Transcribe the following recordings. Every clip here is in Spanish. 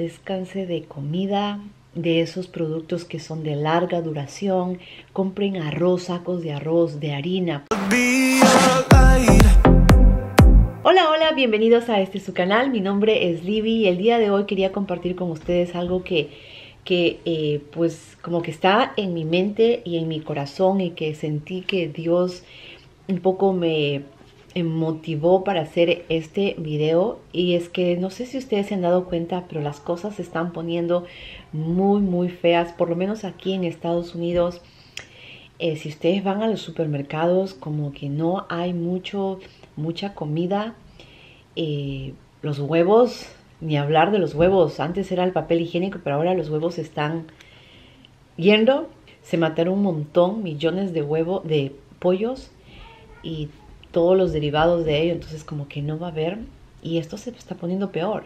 abastezcanse de comida, de esos productos que son de larga duración. Compren arroz, sacos de arroz, de harina. Hola, hola, bienvenidos a este su canal. Mi nombre es Libby y el día de hoy quería compartir con ustedes algo que, que eh, pues como que está en mi mente y en mi corazón y que sentí que Dios un poco me motivó para hacer este video. Y es que no sé si ustedes se han dado cuenta pero las cosas se están poniendo muy muy feas por lo menos aquí en Estados Unidos. Eh, si ustedes van a los supermercados como que no hay mucho mucha comida. Eh, los huevos ni hablar de los huevos. Antes era el papel higiénico pero ahora los huevos están yendo. Se mataron un montón millones de huevos de pollos y todos los derivados de ello, entonces como que no va a haber y esto se está poniendo peor.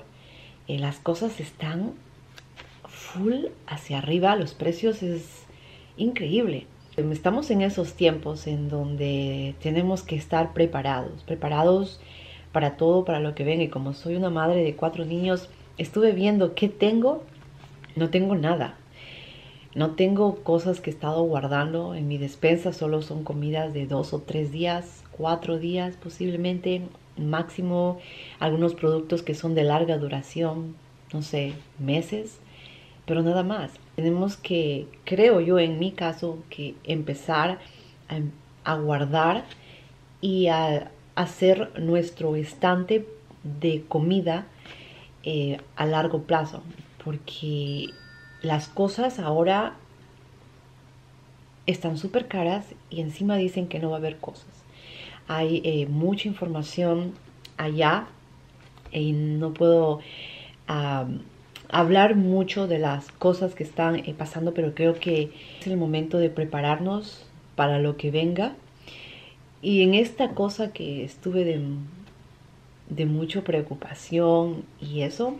Eh, las cosas están full hacia arriba, los precios es increíble. Estamos en esos tiempos en donde tenemos que estar preparados, preparados para todo, para lo que venga. Y como soy una madre de cuatro niños, estuve viendo qué tengo. No tengo nada. No tengo cosas que he estado guardando en mi despensa, solo son comidas de dos o tres días cuatro días posiblemente, máximo algunos productos que son de larga duración, no sé, meses, pero nada más. Tenemos que, creo yo en mi caso, que empezar a, guardar y a hacer nuestro estante de comida eh, a largo plazo, porque las cosas ahora están súper caras y encima dicen que no va a haber cosas hay eh, mucha información allá y no puedo hablar mucho de las cosas que están eh, pasando, pero creo que es el momento de prepararnos para lo que venga. Y en esta cosa que estuve de, de mucha preocupación y eso,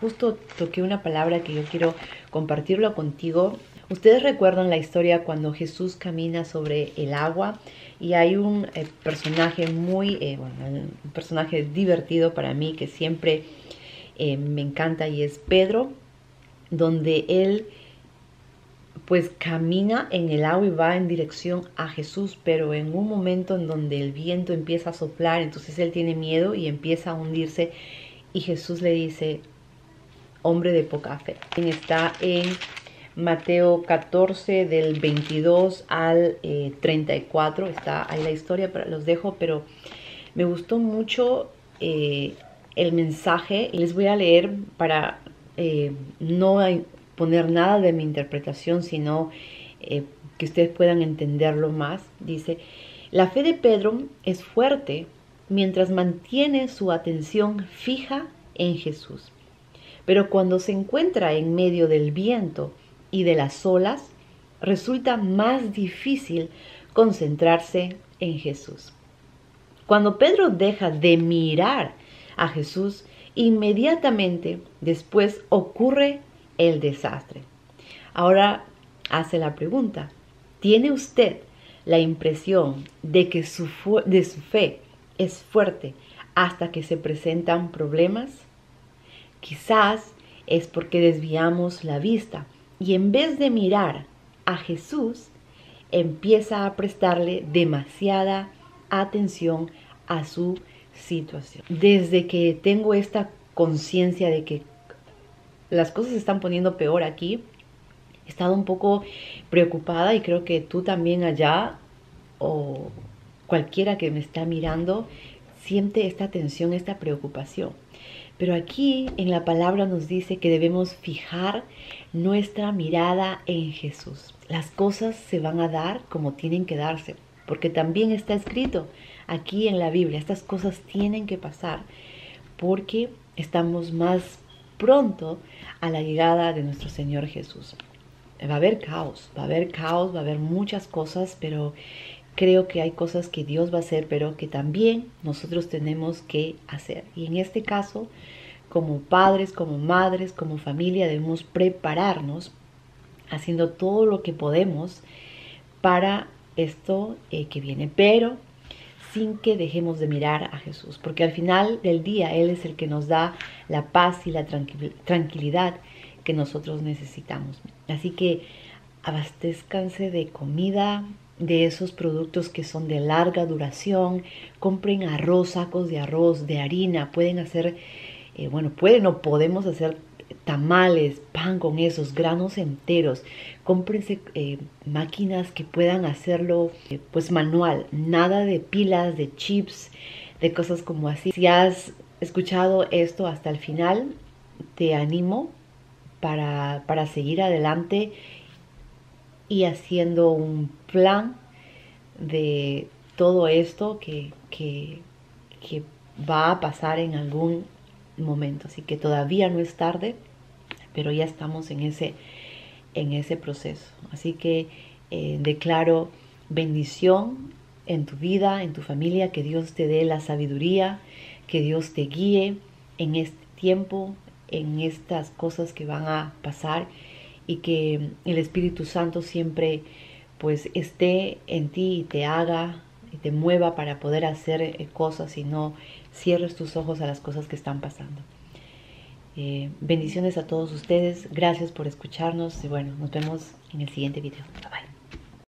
justo toqué una palabra que yo quiero compartirlo contigo. Ustedes recuerdan la historia cuando Jesús camina sobre el agua y hay un eh, personaje muy, eh, bueno, un personaje divertido para mí que siempre eh, me encanta y es Pedro, donde él pues camina en el agua y va en dirección a Jesús, pero en un momento en donde el viento empieza a soplar, entonces él tiene miedo y empieza a hundirse y Jesús le dice, hombre de poca fe. Está en Mateo 14 del 22 al 34. Eh, Está ahí la historia, pero los dejo, pero me gustó mucho eh, el mensaje les voy a leer para eh, no poner nada de mi interpretación, sino que ustedes puedan entenderlo más. Dice, la fe de Pedro es fuerte mientras mantiene su atención fija en Jesús. Pero cuando se encuentra en medio del viento y de las olas, resulta más difícil concentrarse en Jesús. Cuando Pedro deja de mirar a Jesús, inmediatamente después ocurre el desastre. Ahora hace la pregunta, ¿tiene usted la impresión de que su, de su fe es fuerte hasta que se presentan problemas? Quizás es porque desviamos la vista y en vez de mirar a Jesús, empieza a prestarle demasiada atención a su situación. Desde que tengo esta conciencia de que las cosas se están poniendo peor aquí, he estado un poco preocupada y creo que tú también allá o cualquiera que me está mirando siente esta tensión, esta preocupación. Pero aquí en la palabra nos dice que debemos fijar nuestra mirada en Jesús. Las cosas se van a dar como tienen que darse, porque también está escrito aquí en la Biblia, estas cosas tienen que pasar porque estamos más pronto a la llegada de nuestro Señor Jesús. Va a haber caos, va a haber caos, va a haber muchas cosas, pero creo que hay cosas que Dios va a hacer, pero que también nosotros tenemos que hacer. Y en este caso, como padres, como madres, como familia, debemos prepararnos haciendo todo lo que podemos para esto eh, que viene. Pero sin que dejemos de mirar a Jesús, porque al final del día Él es el que nos da la paz y la tranquilidad que nosotros necesitamos. Así que abastezcanse de comida, de esos productos que son de larga duración, compren arroz, sacos de arroz, de harina, pueden hacer, eh, bueno, pueden o podemos hacer tamales, pan con esos granos enteros. Cómprense eh, máquinas que puedan hacerlo eh, pues manual, nada de pilas, de chips, de cosas como así. Si has escuchado esto hasta el final, te animo para, para seguir adelante y haciendo un plan de todo esto que, que, va a pasar en algún momento. Así que todavía no es tarde, pero ya estamos en ese, en ese proceso. Así que eh, declaro bendición en tu vida, en tu familia, que Dios te dé la sabiduría, que Dios te guíe en este tiempo, en estas cosas que van a pasar y que el Espíritu Santo siempre pues esté en ti y te haga y te mueva para poder hacer eh, cosas y no cierres tus ojos a las cosas que están pasando. Eh, bendiciones a todos ustedes, gracias por escucharnos y bueno, nos vemos en el siguiente video. Bye bye.